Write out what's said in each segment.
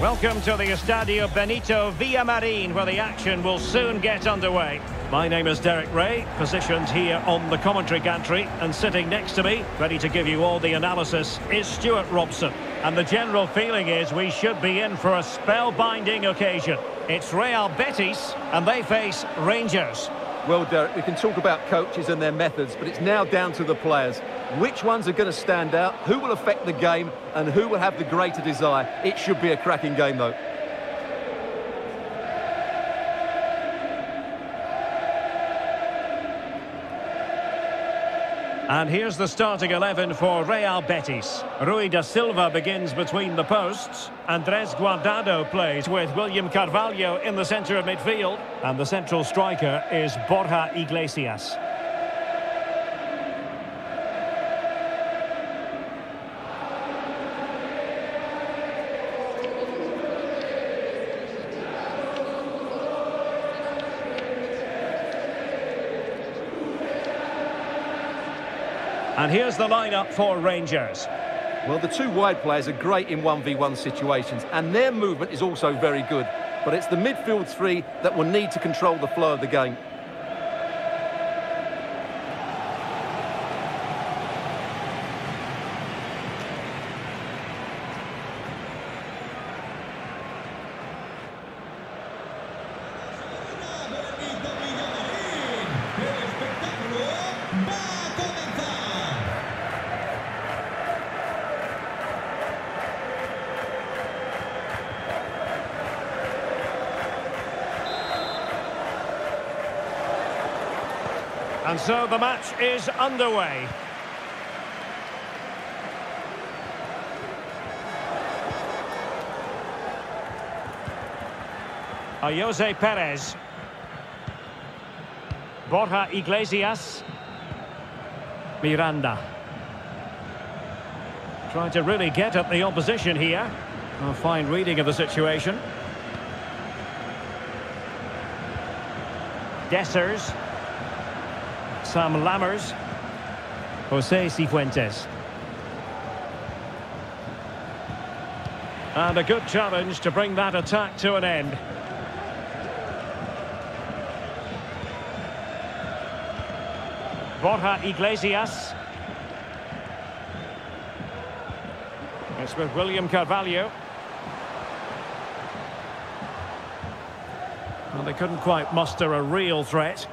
Welcome to the Estadio Benito Villamarin, where the action will soon get underway. My name is Derek Ray, positioned here on the commentary gantry, and sitting next to me, ready to give you all the analysis, is Stuart Robson. And the general feeling is we should be in for a spellbinding occasion. It's Real Betis, and they face Rangers. Well, Derek, we can talk about coaches and their methods, but it's now down to the players. Which ones are going to stand out, who will affect the game, and who will have the greater desire. It should be a cracking game, though. And here's the starting 11 for Real Betis. Rui da Silva begins between the posts. Andres Guardado plays with William Carvalho in the centre of midfield. And the central striker is Borja Iglesias. And here's the lineup for Rangers. Well, the two wide players are great in 1v1 situations, and their movement is also very good. But it's the midfield three that will need to control the flow of the game. So the match is underway. Jose Perez. Borja Iglesias. Miranda. Trying to really get at the opposition here. A fine reading of the situation. Dessers. Sam Lammers. Jose Cifuentes. And a good challenge to bring that attack to an end. Borja Iglesias. It's with William Carvalho. Well, they couldn't quite muster a real threat.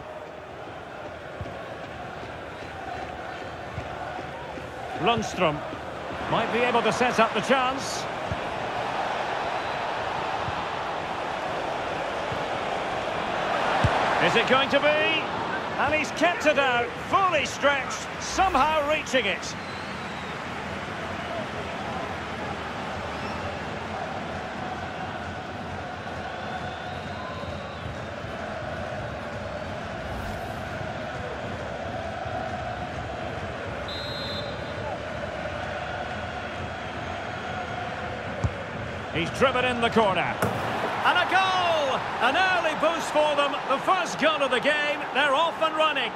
Lundstram might be able to set up the chance. Is it going to be? And he's kept it out, fully stretched, somehow reaching it. He's driven in the corner. And a goal! An early boost for them. The first goal of the game. They're off and running.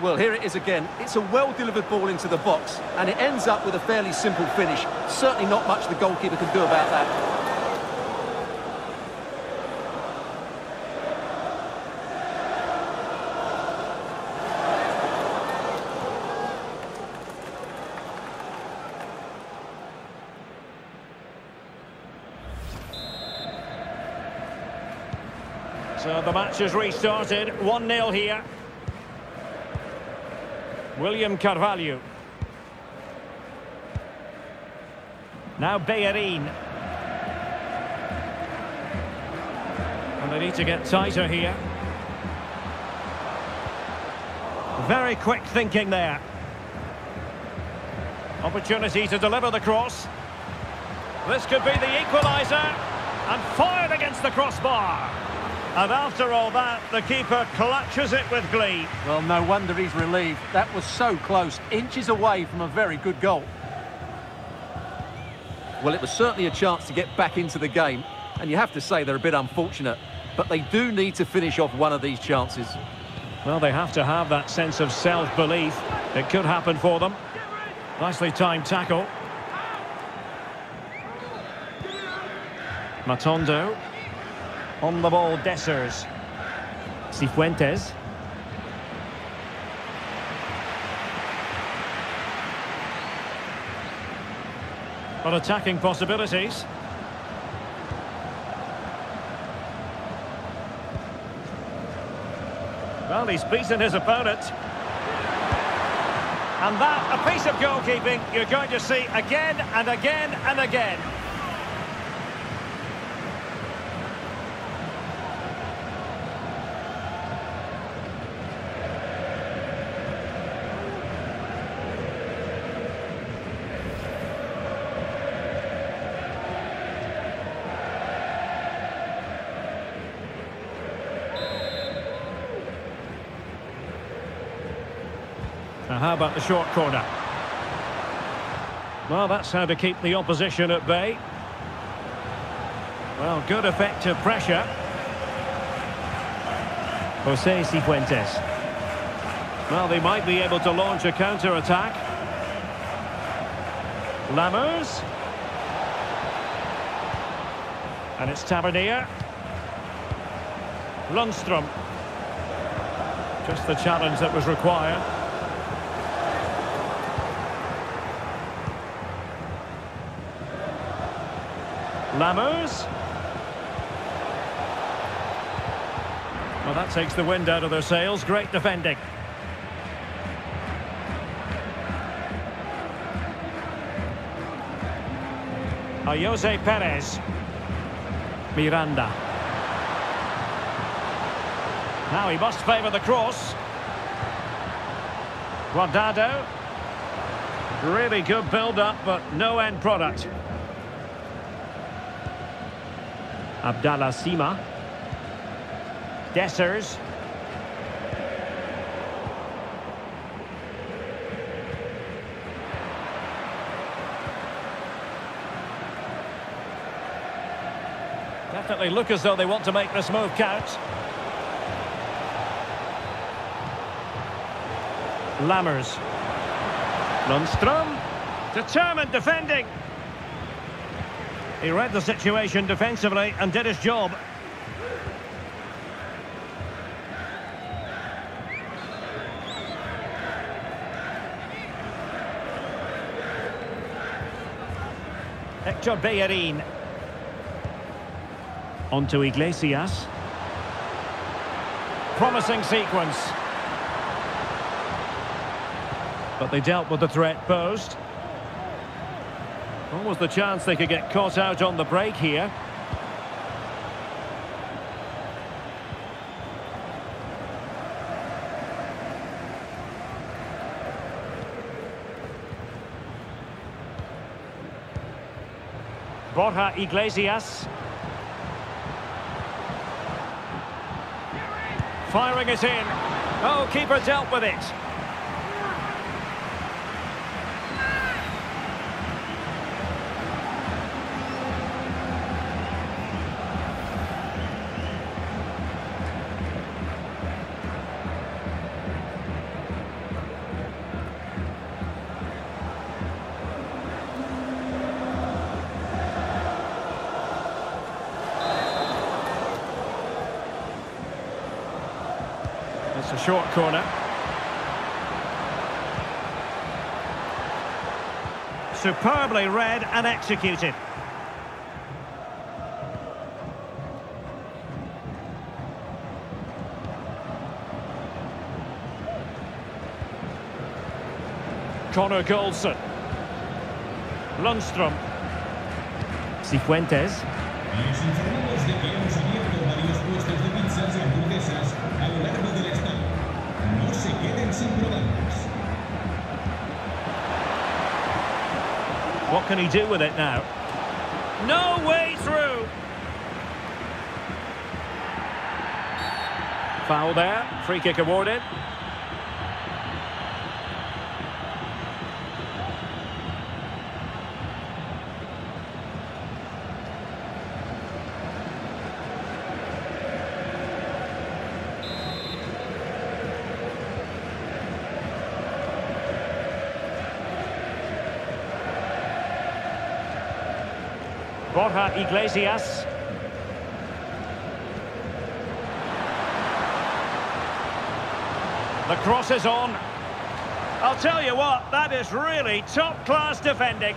Well, here it is again. It's a well-delivered ball into the box, and it ends up with a fairly simple finish. Certainly not much the goalkeeper can do about that. The match has restarted. 1-0 here. William Carvalho. Now Bellerin. And they need to get tighter here. Very quick thinking there. Opportunity to deliver the cross. This could be the equaliser. And fired against the crossbar. And after all that, the keeper clutches it with glee. Well, no wonder he's relieved. That was so close, inches away from a very good goal. Well, it was certainly a chance to get back into the game, and you have to say they're a bit unfortunate. but they do need to finish off one of these chances. Well, they have to have that sense of self-belief. It could happen for them. Nicely timed tackle. Matondo. On the ball, Dessers. Cifuentes. But attacking possibilities. Well, he's beaten his opponent. And that, a piece of goalkeeping you're going to see again and again and again. About the short corner? Well, that's how to keep the opposition at bay. Well, good effective pressure. Jose Cifuentes. Well, they might be able to launch a counter-attack. Lammers. And it's Tavernier. Lundstram. Just the challenge that was required. Lammers. Well, that takes the wind out of their sails. Great defending. Jose Perez. Miranda. Now he must favour the cross. Guardado. Really good build-up, but no end product. Abdallah Sima. Dessers. Definitely look as though they want to make this move count. Lammers. Lundstram. Determined defending. He read the situation defensively and did his job. Hector Bellerin. On to Iglesias. Promising sequence. But they dealt with the threat posed. Was the chance they could get caught out on the break here? Borja Iglesias. Firing it in. Oh, keeper dealt with it. Short corner. Superbly read and executed. Connor Goldson. Lundstram. Cifuentes. What can he do with it now? No way through! Foul there. Free kick awarded. Borja Iglesias. The cross is on. I'll tell you what, that is really top-class defending.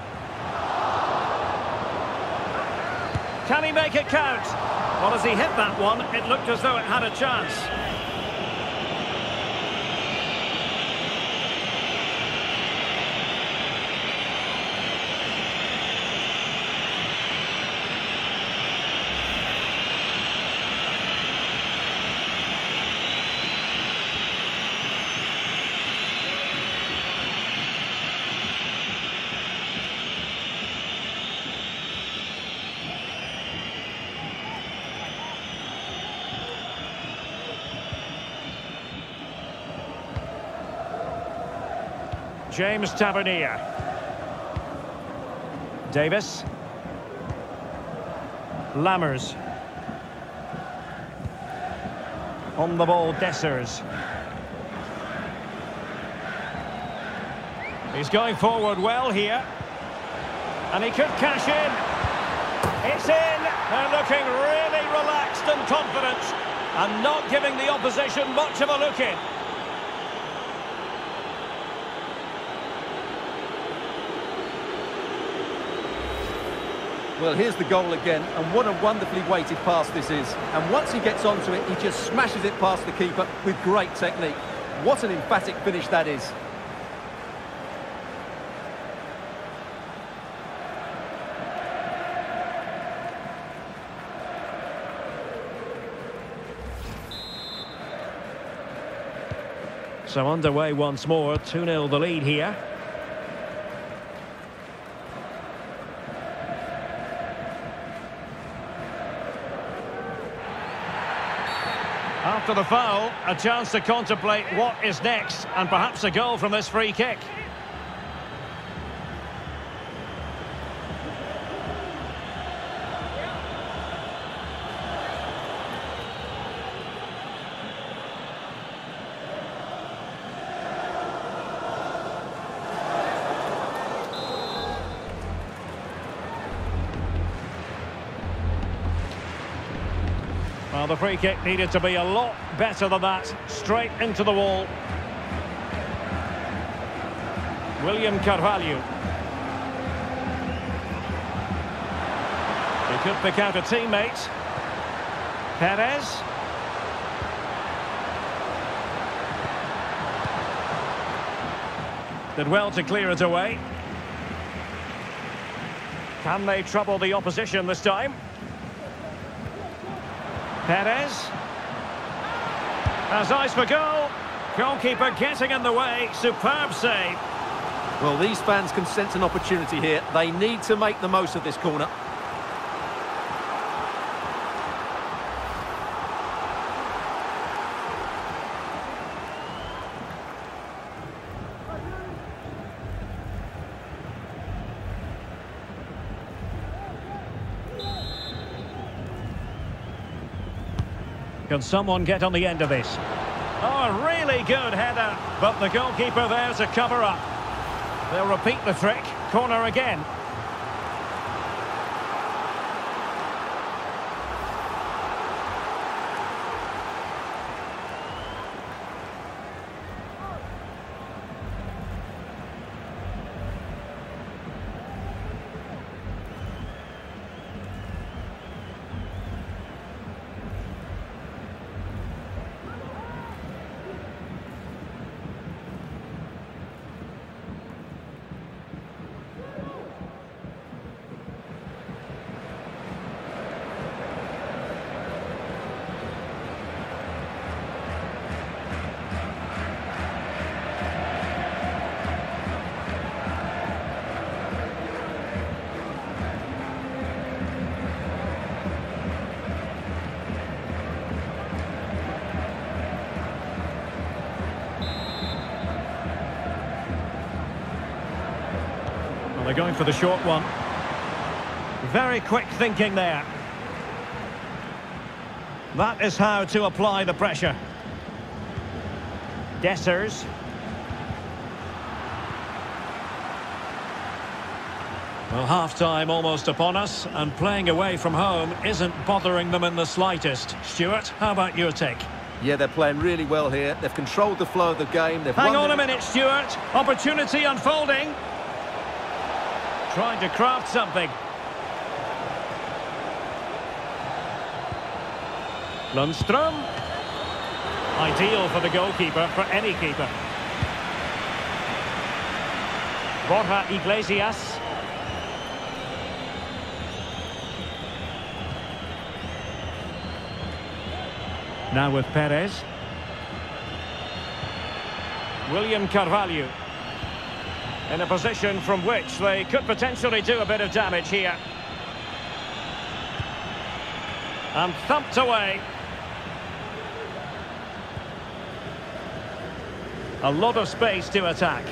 Can he make it count? Well, as he hit that one, it looked as though it had a chance. James Tavernier. Davis. Lammers. On the ball, Dessers. He's going forward well here. And he could cash in. It's in. They're looking really relaxed and confident. And not giving the opposition much of a look in. Well, here's the goal again, and what a wonderfully weighted pass this is. And once he gets onto it, he just smashes it past the keeper with great technique. What an emphatic finish that is. So underway once more, 2-0 the lead here. After the foul, a chance to contemplate what is next, and perhaps a goal from this free kick. Well, the free kick needed to be a lot better than that. Straight into the wall. William Carvalho. He could pick out a teammate. Perez. Did well to clear it away. Can they trouble the opposition this time? Perez. Has eyes for goal. Goalkeeper getting in the way. Superb save. Well, these fans can sense an opportunity here. They need to make the most of this corner. Can someone get on the end of this? Oh, a really good header, but the goalkeeper there to cover up. They'll repeat the trick. Corner again. For the short one. Very quick thinking there. That is how to apply the pressure. Dessers. Well, half-time almost upon us, and playing away from home isn't bothering them in the slightest. Stuart, how about your take? Yeah, they're playing really well here. They've controlled the flow of the game. They've Hang on a minute, Stuart. Opportunity unfolding. Trying to craft something. Lundstram. Ideal for the goalkeeper, for any keeper. Borja Iglesias. Now with Perez. William Carvalho. In a position from which they could potentially do a bit of damage here. And thumped away. A lot of space to attack.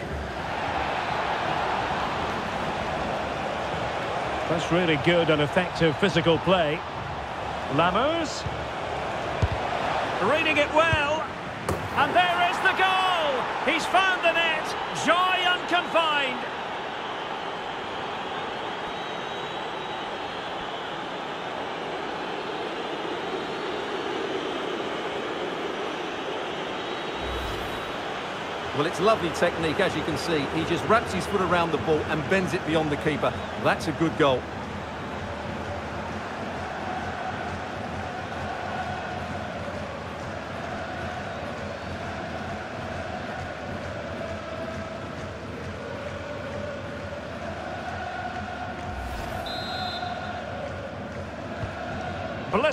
That's really good and effective physical play. Lammers. Reading it well. And there is the goal! He's found the net. Joy unconfined. Well, it's lovely technique, as you can see. He just wraps his foot around the ball and bends it beyond the keeper. That's a good goal.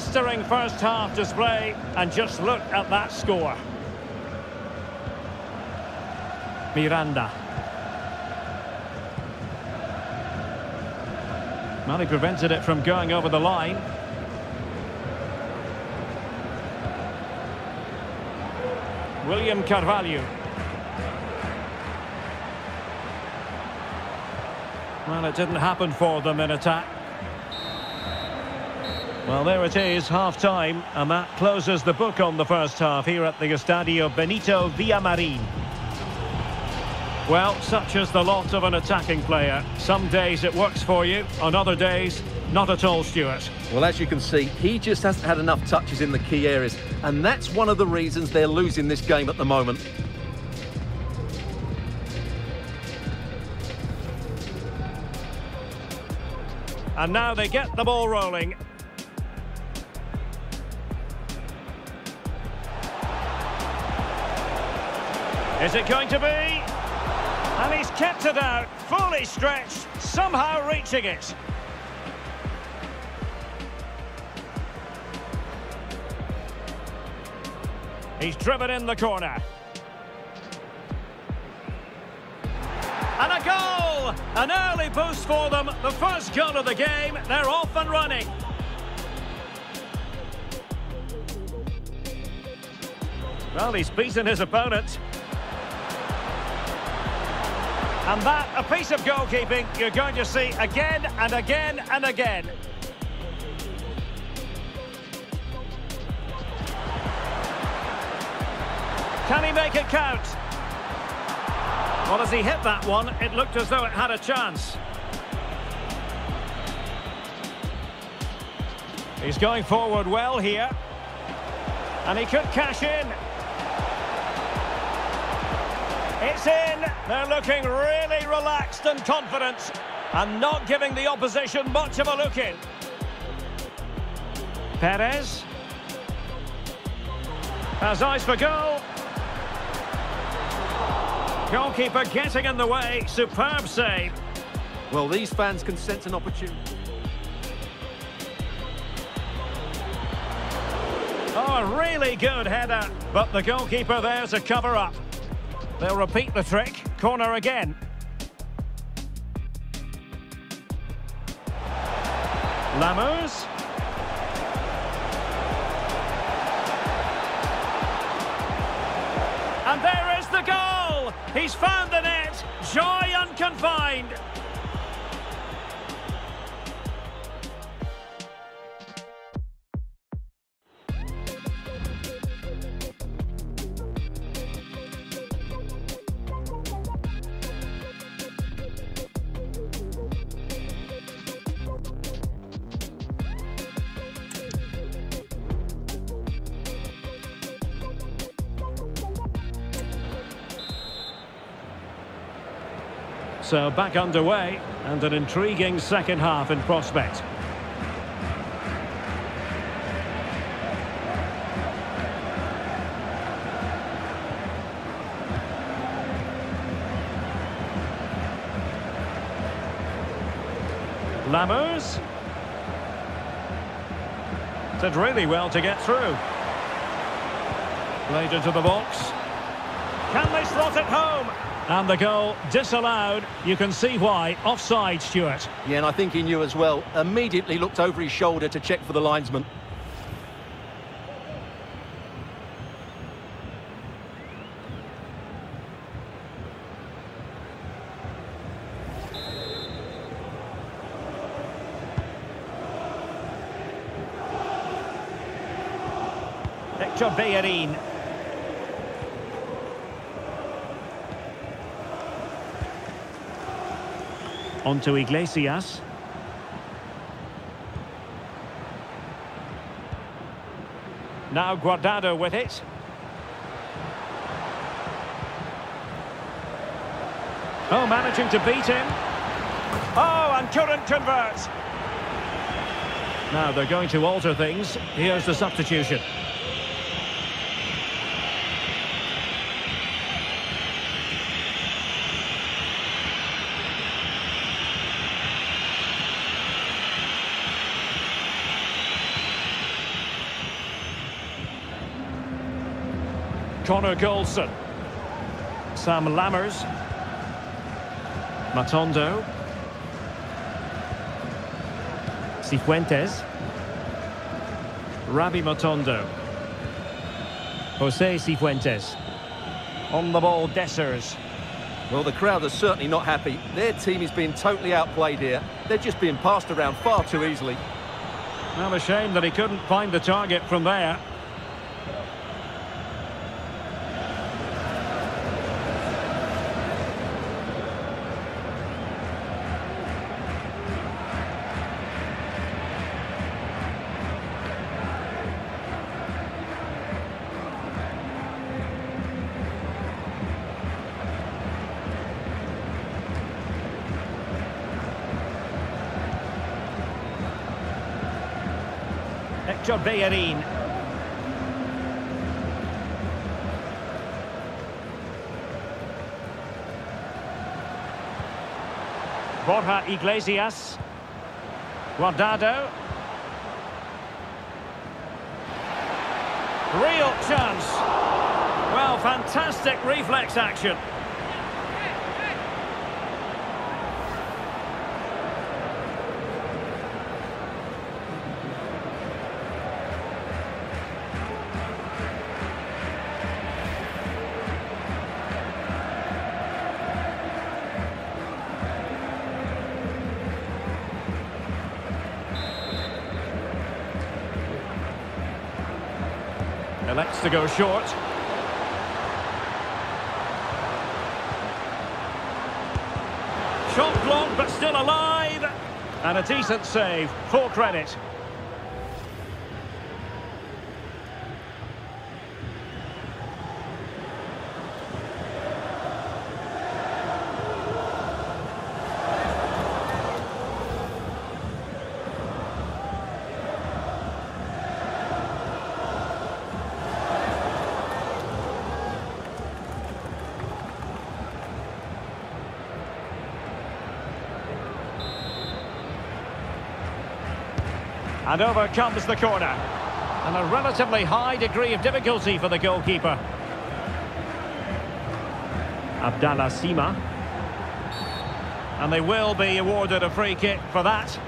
Blistering first half display. And just look at that score. Miranda. Well, prevented it from going over the line. William Carvalho. Well, it didn't happen for them in attack. Well, there it is, half-time, and that closes the book on the first half here at the Estadio Benito Villamarin. Well, such is the lot of an attacking player. Some days it works for you, on other days, not at all, Stuart. Well, as you can see, he just hasn't had enough touches in the key areas. And that's one of the reasons they're losing this game at the moment. And now they get the ball rolling. Is it going to be? And he's kept it out, fully stretched, somehow reaching it. He's driven in the corner. And a goal! An early boost for them. The first goal of the game. They're off and running. Well, he's beaten his opponent. And that, a piece of goalkeeping you're going to see again and again and again. Can he make it count? Well, as he hit that one, it looked as though it had a chance. He's going forward well here. And he could cash in. It's in. They're looking really relaxed and confident and not giving the opposition much of a look in. Perez. Has eyes for goal. Goalkeeper getting in the way. Superb save. Well, these fans can sense an opportunity. Oh, a really good header. But the goalkeeper there to cover up. They'll repeat the trick. Corner again. Lammers. So back underway and an intriguing second half in prospect. Lammers. Did really well to get through. Played into the box. Can they slot it home? And the goal disallowed. You can see why. Offside, Stuart. Yeah, and I think he knew as well. Immediately looked over his shoulder to check for the linesman. Hector Bellerin. On to Iglesias. Now Guardado with it. Oh, managing to beat him. Oh, and couldn't convert. Now they're going to alter things. Here's the substitution. Connor Goldson. Sam Lammers. Matondo. Cifuentes. Rabbi Matondo. Jose Cifuentes. On the ball, Dessers. Well, the crowd are certainly not happy. Their team is being totally outplayed here. They're just being passed around far too easily. Well, a shame that he couldn't find the target from there. Hector Bellerin. Borja Iglesias. Guardado. Real chance. Well, fantastic reflex action. Elects to go short. Shot blocked, but still alive. And a decent save. Full credit. And over comes the corner. And a relatively high degree of difficulty for the goalkeeper. Abdallah Sima. And they will be awarded a free kick for that.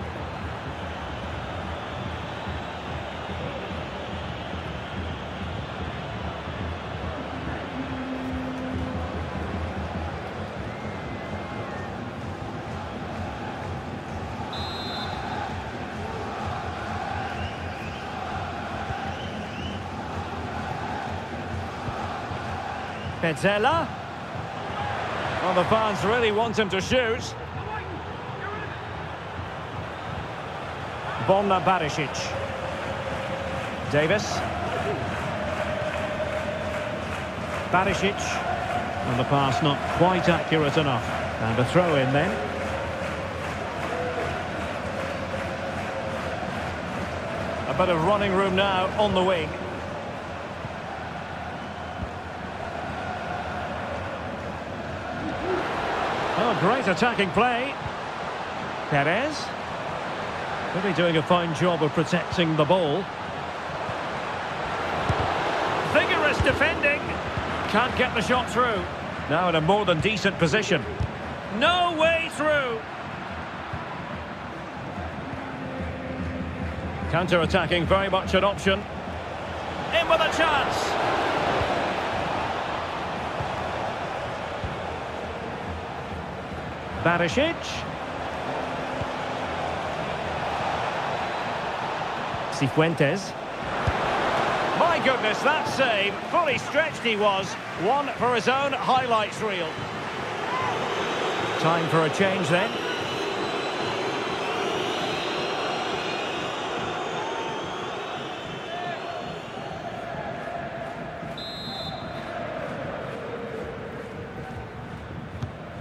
Pezzella. Well, the fans really want him to shoot. Borna Barisic. Davis. Barisic. And the pass not quite accurate enough. And a throw in then. A bit of running room now on the wing. Great attacking play. Perez. Really doing a fine job of protecting the ball. Vigorous defending. Can't get the shot through. Now in a more than decent position. No way through. Counter-attacking, very much an option. In with a chance. Barisic. Cifuentes. My goodness, that save. Fully stretched he was. One for his own highlights reel. Time for a change then.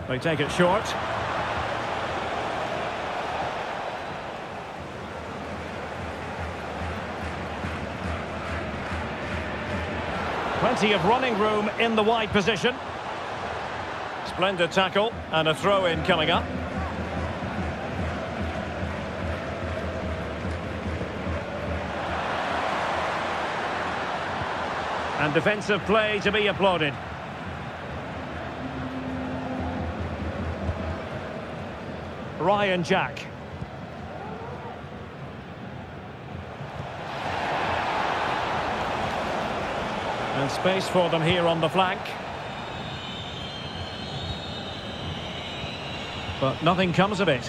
They take it short. Plenty of running room in the wide position. Splendid tackle and a throw-in coming up. And defensive play to be applauded. Ryan Jack. And space for them here on the flank. But nothing comes of it.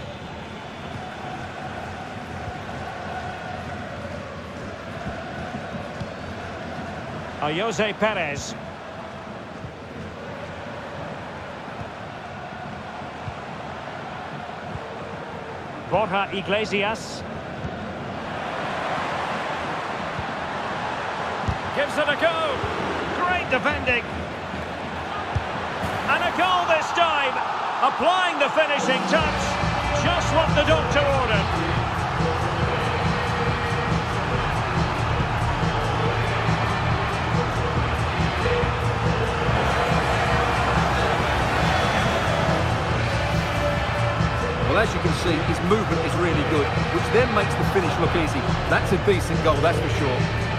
Jose Perez. Borja Iglesias. Gives it a go. Defending. And a goal this time. Applying the finishing touch. Just what the doctor ordered. Well, as you can see, his movement is really good, which then makes the finish look easy. That's a decent goal, that's for sure.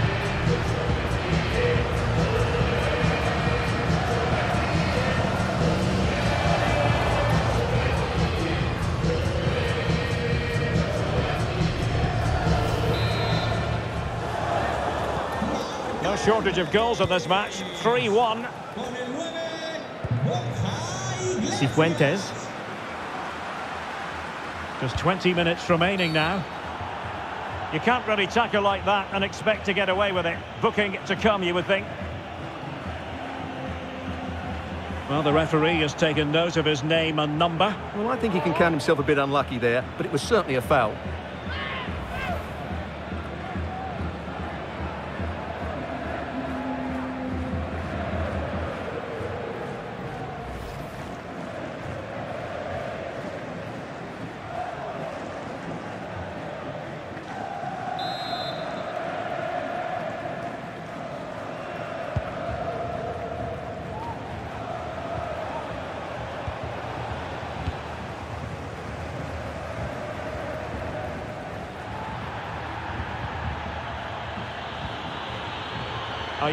Shortage of goals in this match. 3-1. Con el 9, Borja Iglesias. Cifuentes. Just 20 minutes remaining now. You can't really tackle like that and expect to get away with it. Booking to come, you would think. Well, the referee has taken note of his name and number. Well, I think he can count himself a bit unlucky there, but it was certainly a foul.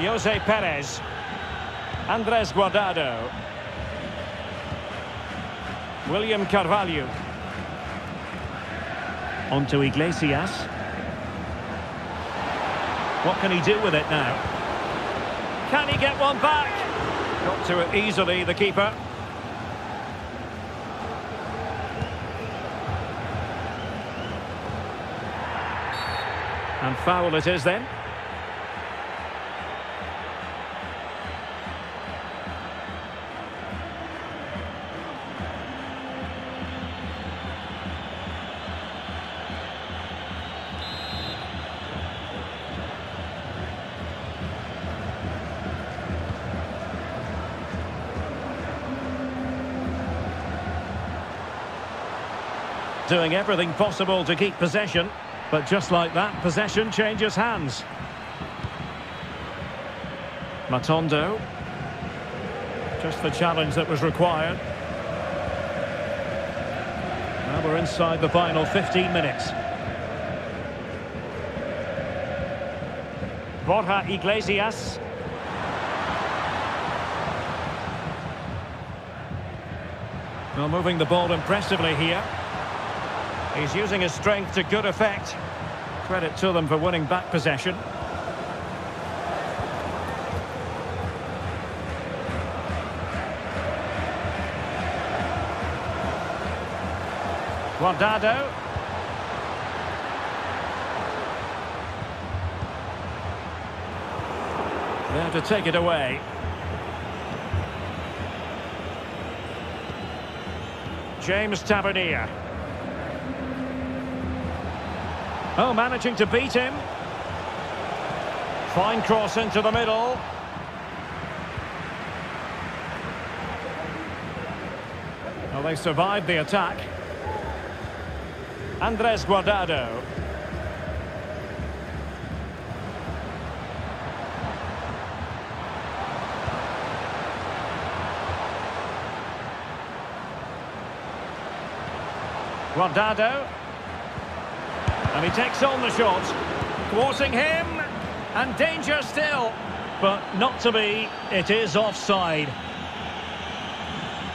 Jose Perez. Andres Guardado. William Carvalho. On to Iglesias. What can he do with it now? Can he get one back? Got to it easily, the keeper. And foul it is then. Doing everything possible to keep possession. But just like that, possession changes hands. Matondo. Just the challenge that was required. Now we're inside the final 15 minutes. Borja Iglesias. Well, moving the ball impressively here. He's using his strength to good effect. Credit to them for winning back possession. Guardado. There to take it away. James Tavernier. Oh, managing to beat him. Fine cross into the middle. Well, they survived the attack. Andres Guardado. Guardado. And he takes on the shot. Thwarting him. And danger still. But not to be. It is offside.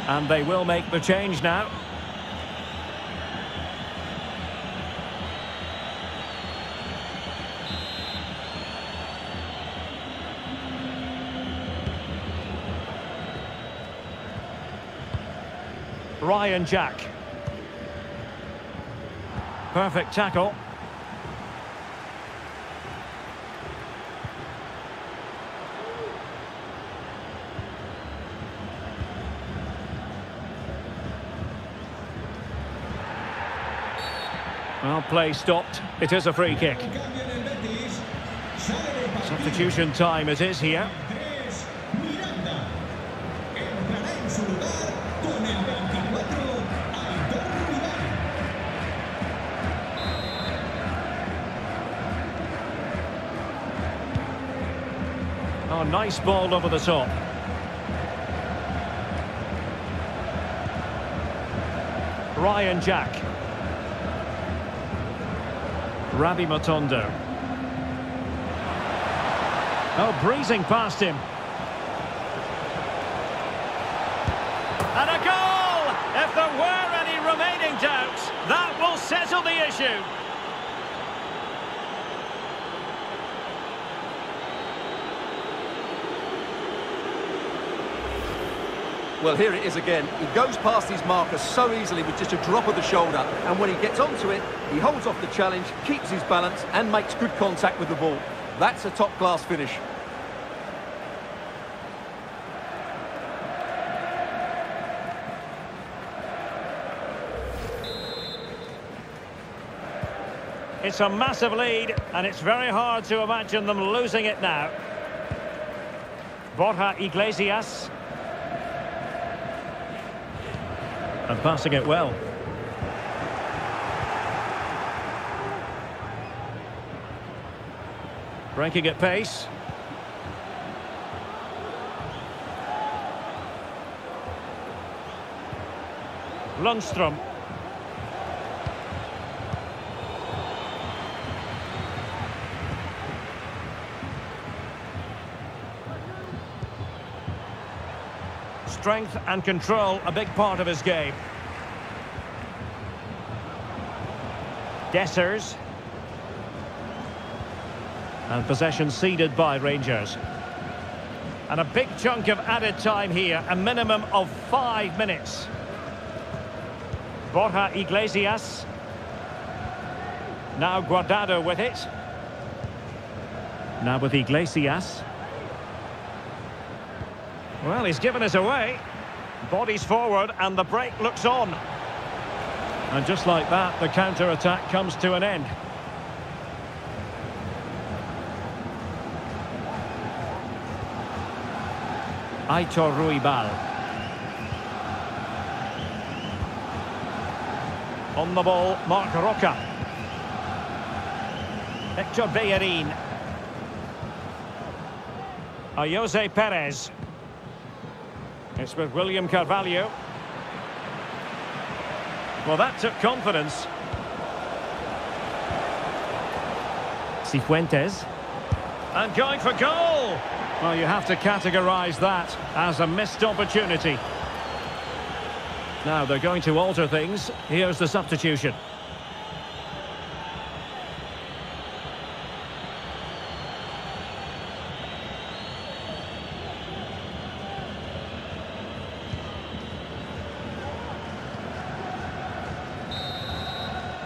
And they will make the change now. Ryan Jack. Perfect tackle. Well, play stopped. It is a free kick. Substitution time it is here. Andrés Miranda. Entrará en su lugar con el 24, Aitor Ruibal. Oh, nice ball over the top. Ryan Jack. Rabbi Matondo. Oh, breezing past him. And a goal! If there were any remaining doubts, that will settle the issue. Well, here it is again. He goes past his marker so easily with just a drop of the shoulder. And when he gets onto it, he holds off the challenge, keeps his balance and makes good contact with the ball. That's a top-class finish. It's a massive lead, and it's very hard to imagine them losing it now. Borja Iglesias. And passing it well. Breaking at pace. Lundstram. Strength and control, a big part of his game. Dessers. And possession ceded by Rangers. And a big chunk of added time here, a minimum of five minutes. Borja Iglesias. Now Guardado with it. Now with Iglesias. Well, he's given us away. Bodies forward and the break looks on. And just like that, the counter-attack comes to an end. Aitor Ruibal. On the ball, Marc Roca. Hector Bellerin. Jose Perez. It's with William Carvalho. Well, that took confidence. Cifuentes. And going for goal! Well, you have to categorise that as a missed opportunity. Now, they're going to alter things. Here's the substitution.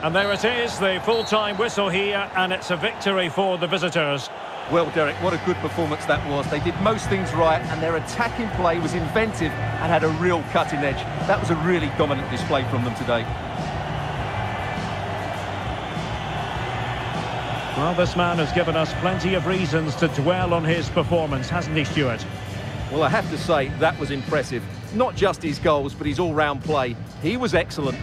And there it is, the full-time whistle here, and it's a victory for the visitors. Well, Derek, what a good performance that was. They did most things right, and their attacking play was inventive and had a real cutting edge. That was a really dominant display from them today. Well, this man has given us plenty of reasons to dwell on his performance, hasn't he, Stuart? Well, I have to say, that was impressive. Not just his goals, but his all-round play. He was excellent.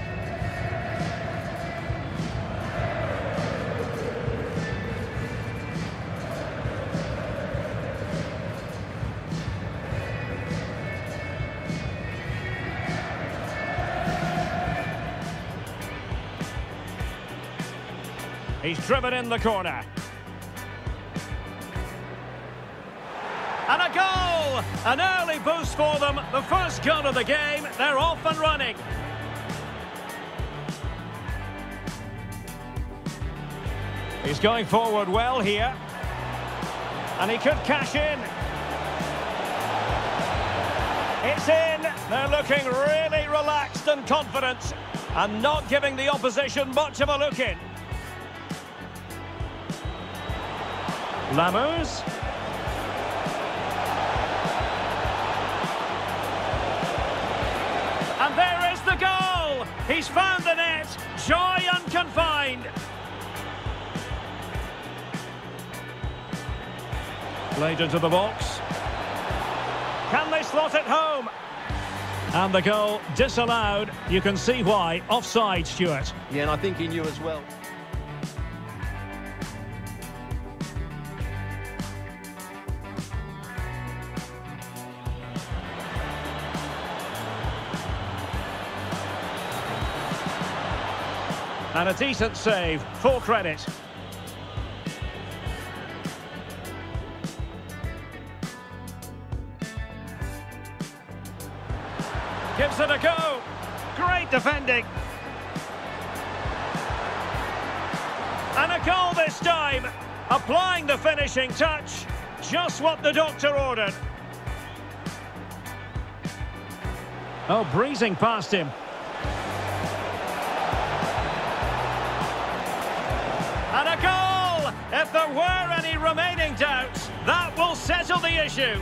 Driven in the corner. And a goal! An early boost for them. The first goal of the game. They're off and running. He's going forward well here. And he could cash in. It's in. They're looking really relaxed and confident. And not giving the opposition much of a look in. Lammers. And there is the goal! He's found the net. Joy unconfined. Played into the box. Can they slot it home? And the goal disallowed. You can see why. Offside, Stuart. Yeah, and I think he knew as well. And a decent save, full credit. Gives it a go. Great defending. And a goal this time. Applying the finishing touch. Just what the doctor ordered. Oh, breezing past him. If there were any remaining doubts, that will settle the issue.